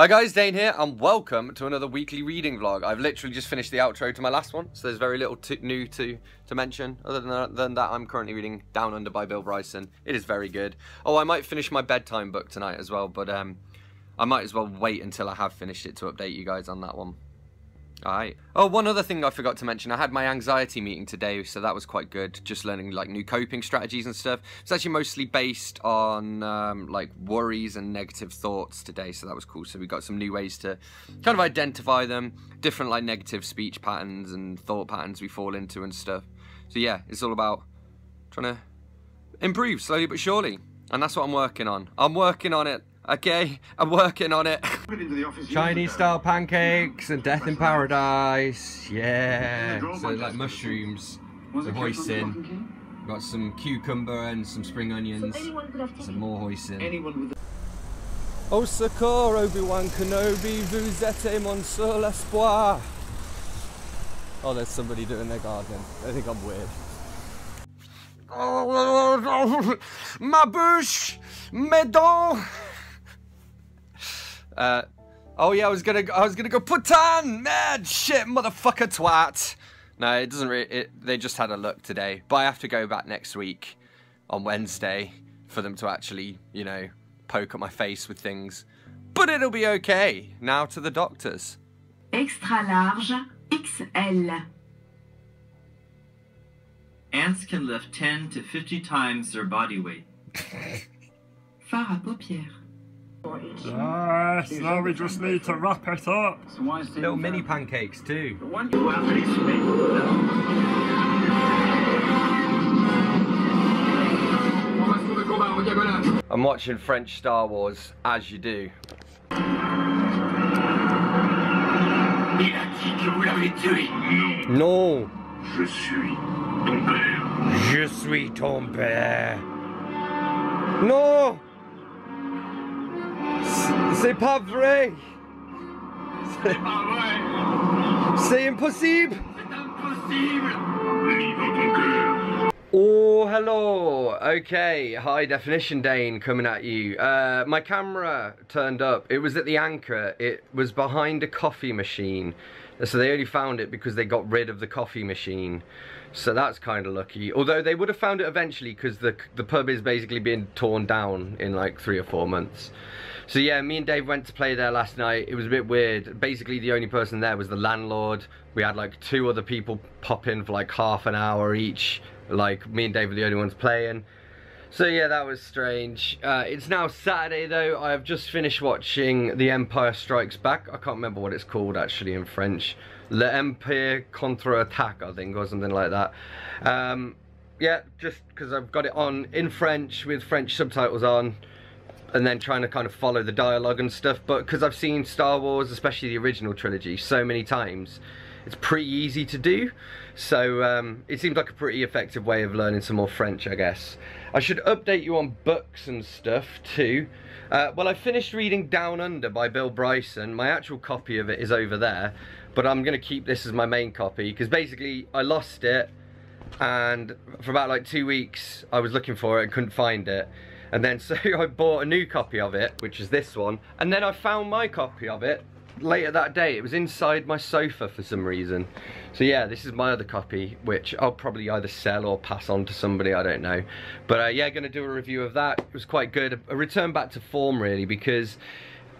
Hi guys, Dane here, and welcome to another weekly reading vlog. I've literally just finished the outro to my last one, so there's very little new to, to mention. Other than that, than that, I'm currently reading Down Under by Bill Bryson. It is very good. Oh, I might finish my bedtime book tonight as well, but um, I might as well wait until I have finished it to update you guys on that one. Alright. Oh, one other thing I forgot to mention. I had my anxiety meeting today, so that was quite good. Just learning like new coping strategies and stuff. It's actually mostly based on um, like worries and negative thoughts today, so that was cool. So we got some new ways to kind of identify them, different like negative speech patterns and thought patterns we fall into and stuff. So yeah, it's all about trying to improve slowly but surely. And that's what I'm working on. I'm working on it. Okay, I'm working on it. Chinese style pancakes and death in paradise. Yeah. So like mushrooms, the hoisin. Got some cucumber and some spring onions. Some more hoisin. Au secours, Obi-Wan Kenobi, vous êtes mon seul espoir. Oh, there's somebody doing their garden. I think I'm weird. Oh, ma bouche, mes dents. Uh, oh yeah, I was gonna, I was gonna go put on, mad shit, motherfucker, twat. No, it doesn't really. It, they just had a look today, but I have to go back next week on Wednesday for them to actually, you know, poke at my face with things. But it'll be okay. Now to the doctors. Extra large XL. Ants can lift 10 to 50 times their body weight. Fard à paupières. Yes, now we just need to wrap it up. Little mini pancakes too. I'm watching French Star Wars, as you do. Il a dit que vous l'avez tué. Non. Je suis ton père. Je suis ton père. Non. C'est pas vrai. C'est pas vrai. C'est impossible. C'est impossible. Lis ton cœur. Oh, hello. Okay, high definition Dane coming at you. Uh, my camera turned up. It was at the anchor. It was behind a coffee machine. So they only found it because they got rid of the coffee machine. So that's kind of lucky. Although they would have found it eventually because the, the pub is basically being torn down in like three or four months. So yeah, me and Dave went to play there last night. It was a bit weird. Basically the only person there was the landlord. We had like two other people pop in for like half an hour each. Like me and Dave were the only ones playing. So yeah, that was strange. Uh, it's now Saturday though. I have just finished watching The Empire Strikes Back. I can't remember what it's called actually in French. Le Empire Contre-Attaque, I think, or something like that. Um, yeah, just because I've got it on in French with French subtitles on and then trying to kind of follow the dialogue and stuff. But because I've seen Star Wars, especially the original trilogy, so many times, it's pretty easy to do. So um, it seems like a pretty effective way of learning some more French, I guess. I should update you on books and stuff too. Uh, well, I finished reading Down Under by Bill Bryson. My actual copy of it is over there, but I'm going to keep this as my main copy because basically I lost it and for about like two weeks I was looking for it and couldn't find it. And then so I bought a new copy of it, which is this one. And then I found my copy of it later that day. It was inside my sofa for some reason. So yeah, this is my other copy, which I'll probably either sell or pass on to somebody, I don't know. But uh, yeah, gonna do a review of that. It was quite good. A return back to form really, because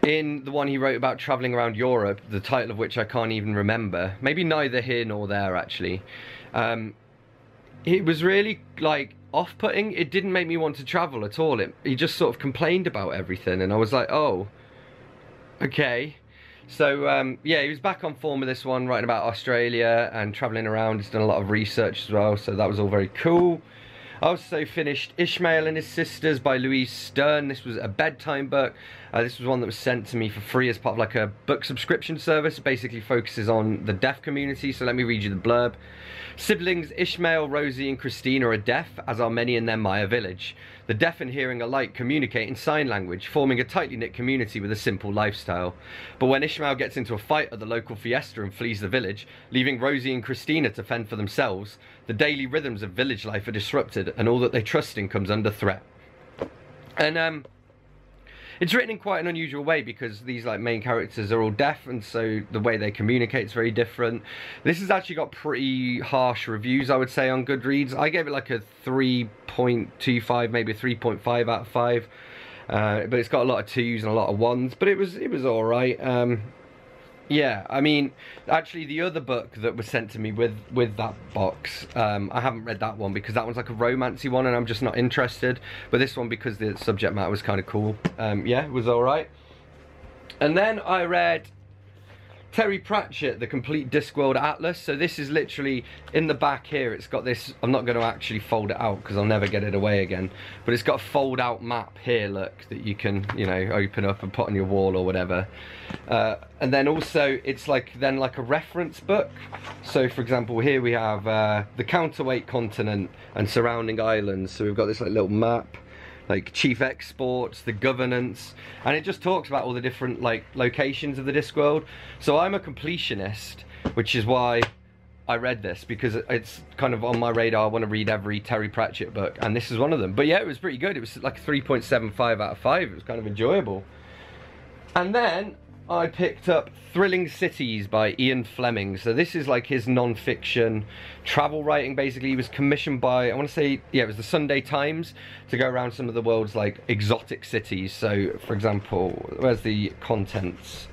in the one he wrote about traveling around Europe, the title of which I can't even remember, maybe neither here nor there actually, um, it was really like off-putting. It didn't make me want to travel at all. It, he just sort of complained about everything and I was like, oh, okay. So um, yeah, he was back on form with this one, writing about Australia and traveling around. He's done a lot of research as well, so that was all very cool. I also finished Ishmael and His Sisters by Louise Stern. This was a bedtime book. Uh, this was one that was sent to me for free as part of like a book subscription service. It basically focuses on the deaf community, so let me read you the blurb. Siblings Ishmael, Rosie and Christina are deaf, as are many in their Maya village. The deaf and hearing alike communicate in sign language, forming a tightly knit community with a simple lifestyle. But when Ishmael gets into a fight at the local fiesta and flees the village, leaving Rosie and Christina to fend for themselves, the daily rhythms of village life are disrupted and all that they trust in comes under threat. And um, it's written in quite an unusual way because these like main characters are all deaf and so the way they communicate is very different. This has actually got pretty harsh reviews i would say on goodreads. I gave it like a 3.25 maybe 3.5 out of 5 uh, but it's got a lot of twos and a lot of ones but it was it was all right. Um, yeah, I mean, actually, the other book that was sent to me with with that box, um, I haven't read that one because that one's like a romancy one, and I'm just not interested. But this one, because the subject matter was kind of cool, um, yeah, it was all right. And then I read Terry Pratchett, the compleat Discworld Atlas. So this is literally in the back here. It's got this. I'm not going to actually fold it out because I'll never get it away again. But it's got a fold-out map here. Look, that you can, you know, open up and put on your wall or whatever. Uh, and then also it's like then like a reference book. So for example, here we have uh, the counterweight continent and surrounding islands. So we've got this like little map like chief exports, the governance, and it just talks about all the different like locations of the Discworld. So I'm a completionist, which is why I read this because it's kind of on my radar. I want to read every Terry Pratchett book, and this is one of them. But yeah, it was pretty good. It was like 3.75 out of 5. It was kind of enjoyable. And then I picked up Thrilling Cities by Ian Fleming. So this is like his non-fiction travel writing basically. He was commissioned by, I want to say, yeah, it was the Sunday Times to go around some of the world's like exotic cities. So for example, where's the contents?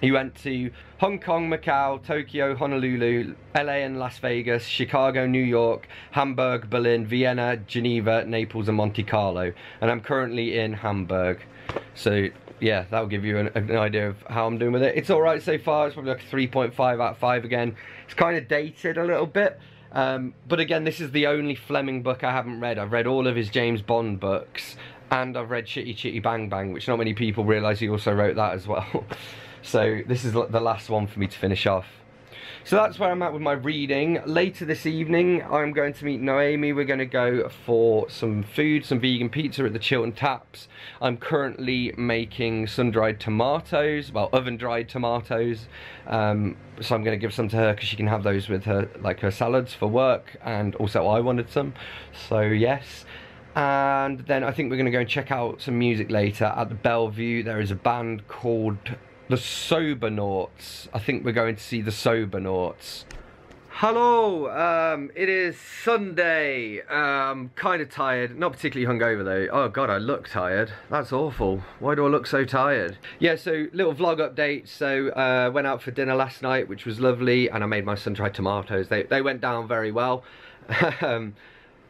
He went to Hong Kong, Macau, Tokyo, Honolulu, LA and Las Vegas, Chicago, New York, Hamburg, Berlin, Vienna, Geneva, Naples and Monte Carlo. And I'm currently in Hamburg. So yeah, that'll give you an, an, idea of how I'm doing with it. It's alright so far, it's probably like a 3.5 out of 5 again. It's kind of dated a little bit, um, but again, this is the only Fleming book I haven't read. I've read all of his James Bond books, and I've read Chitty Chitty Bang Bang, which not many people realise he also wrote that as well. so this is the last one for me to finish off. So that's where I'm at with my reading. Later this evening, I'm going to meet Noemi. We're going to go for some food, some vegan pizza at the Chiltern Taps. I'm currently making sun-dried tomatoes, well, oven-dried tomatoes. Um, so I'm going to give some to her because she can have those with her, like her salads for work. And also I wanted some. So yes and then I think we're going to go and check out some music later at the Bellevue. There is a band called the sober Sobernauts. I think we're going to see the sober Sobernauts. Hello, um, it is Sunday. Um, kind of tired, not particularly hungover though. Oh god, I look tired. That's awful. Why do I look so tired? Yeah, so little vlog update. So uh, went out for dinner last night, which was lovely, and I made my sun-dried tomatoes. They they went down very well. um,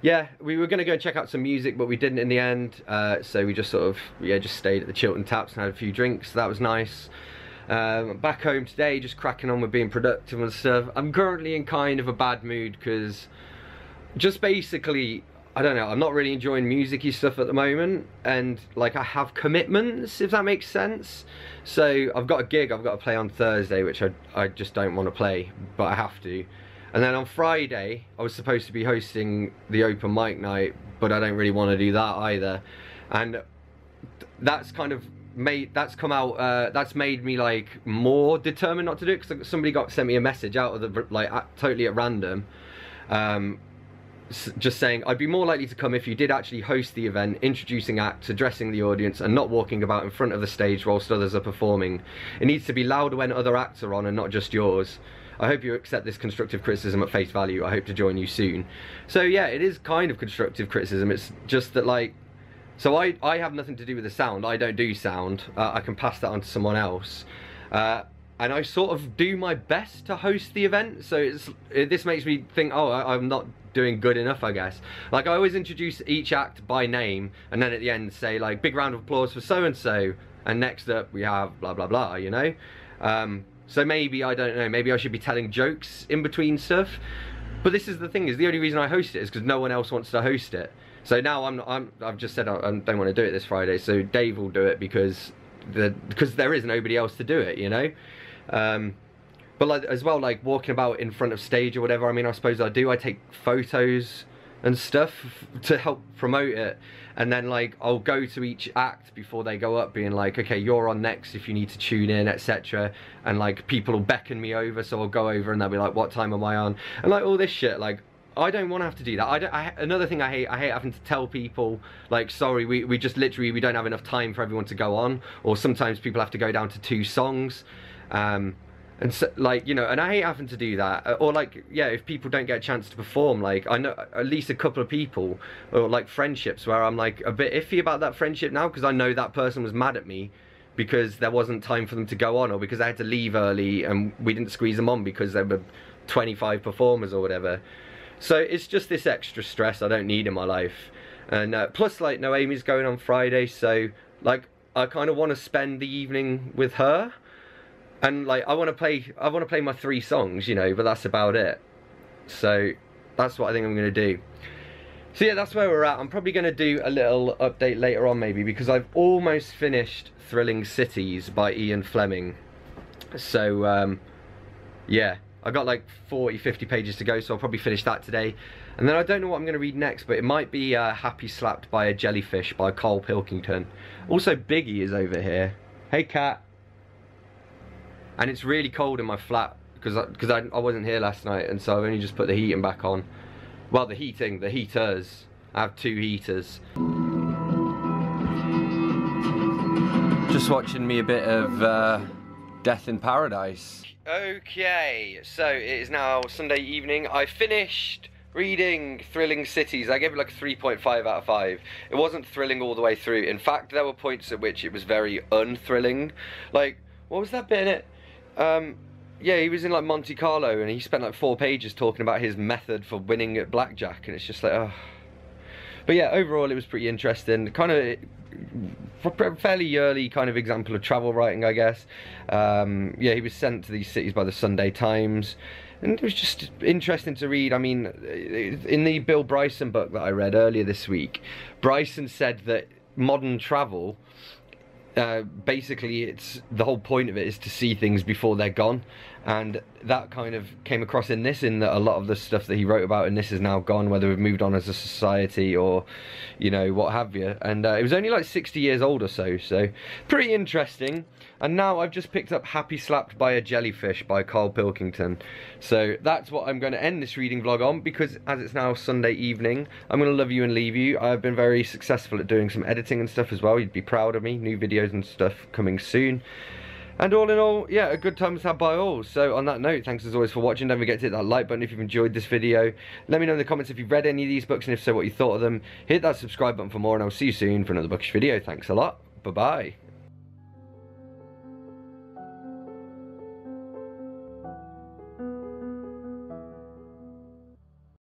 yeah, we were going to go and check out some music, but we didn't in the end. Uh, so we just sort of, yeah, just stayed at the Chiltern Taps and had a few drinks. So that was nice. Um, back home today, just cracking on with being productive and stuff. I'm currently in kind of a bad mood because just basically, I don't know, I'm not really enjoying musicy stuff at the moment. And like I have commitments, if that makes sense. So I've got a gig I've got to play on Thursday, which I, I just don't want to play, but I have to. And then on Friday, I was supposed to be hosting the open mic night, but I don't really want to do that either. And that's kind of made that's come out uh, that's made me like more determined not to do it because somebody got sent me a message out of the like at, totally at random um, just saying I'd be more likely to come if you did actually host the event introducing acts addressing the audience and not walking about in front of the stage whilst others are performing it needs to be louder when other acts are on and not just yours I hope you accept this constructive criticism at face value I hope to join you soon so yeah it is kind of constructive criticism it's just that like so I, I have nothing to do with the sound. I don't do sound. Uh, I can pass that on to someone else. Uh, and I sort of do my best to host the event. So it's it, this makes me think, oh, I, I'm not doing good enough, I guess. Like I always introduce each act by name, and then at the end say like, big round of applause for so and so, and next up we have blah blah blah. You know. Um, so maybe I don't know. Maybe I should be telling jokes in between stuff. But this is the thing: is the only reason I host it is because no one else wants to host it. So now I'm, I'm I've just said I, I don't want to do it this Friday. So Dave will do it because the because there is nobody else to do it. You know. Um, but like as well, like walking about in front of stage or whatever. I mean, I suppose I do. I take photos and stuff to help promote it and then like I'll go to each act before they go up being like okay you're on next if you need to tune in etc and like people will beckon me over so I'll go over and they'll be like what time am I on and like all this shit like I don't want to have to do that. I don't. I, another thing I hate. I hate having to tell people like, sorry, we, we just literally we don't have enough time for everyone to go on, or sometimes people have to go down to two songs, um, and so, like you know, and I hate having to do that. Uh, Or like, yeah, if people don't get a chance to perform, like I know at least a couple of people, or like friendships where I'm like a bit iffy about that friendship now because I know that person was mad at me because there wasn't time for them to go on, or because I had to leave early and we didn't squeeze them on because there were 25 performers or whatever. So it's just this extra stress I don't need in my life. And uh, plus, like, Noemi's going on Friday, so like, I kind of want to spend the evening with her, and like, I want to play, I want to play my three songs, you know, but that's about it. So that's what I think I'm gonna do. So yeah, that's where we're at. I'm probably going to do a little update later on maybe because I've almost finished Thrilling Cities by Ian Fleming. So um, yeah, I got like 40, 50 pages to go, so I'll probably finish that today. And then I don't know what I'm going to read next, but it might be uh, Happy Slapped by a Jellyfish by Karl Pilkington. Also, Biggie is over here. Hey, cat. And it's really cold in my flat because I, cause I, I wasn't here last night, and so I've only just put the heating back on. Well, the heating, the heaters. I have two heaters. Just watching me a bit of uh, Death in Paradise. Okay, so it is now Sunday evening. I finished reading Thrilling Cities. I gave it like a 3.5 out of 5. It wasn't thrilling all the way through. In fact, there were points at which it was very unthrilling. Like, what was that bit in it? Um, yeah, he was in like Monte Carlo and he spent like four pages talking about his method for winning at blackjack, and it's just like, oh. But yeah, overall it was pretty interesting. Kind of fairly early kind of example of travel writing, I guess. Um, yeah, he was sent to these cities by the Sunday Times. And it was just interesting to read. I mean, in the Bill Bryson book that I read earlier this week, Bryson said that modern travel uh, basically it's the whole point of it is to see things before they're gone and that kind of came across in this in that a lot of the stuff that he wrote about in this is now gone whether we've moved on as a society or you know what have you. And uh, it was only like 60 years old or so so pretty interesting. And now I've just picked up Happy Slapped by a Jellyfish by Karl Pilkington. So that's what I'm going to end this reading vlog on because as it's now Sunday evening I'm going to love you and leave you. I've been very successful at doing some editing and stuff as well. You'd be proud of me. New videos and stuff coming soon and all in all, yeah, a good time was had by all. So on that note, thanks as always for watching. Don't forget to hit that like button if you've enjoyed this video. Let me know in the comments if you've read any of these books and if so, what you thought of them. Hit that subscribe button for more and I'll see you soon for another bookish video. Thanks a lot. Bye-bye.